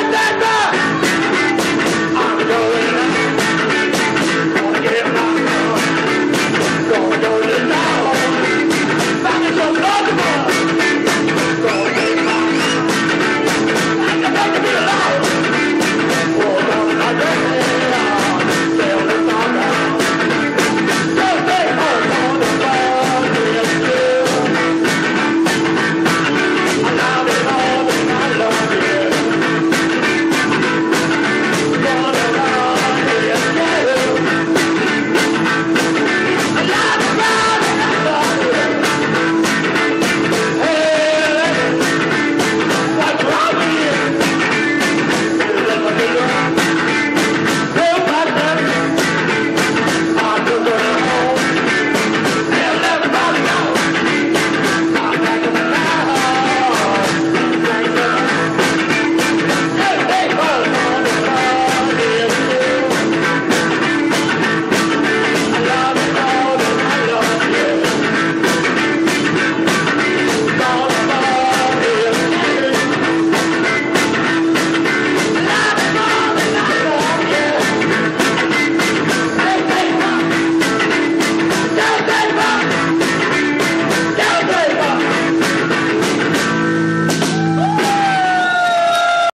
Mandela!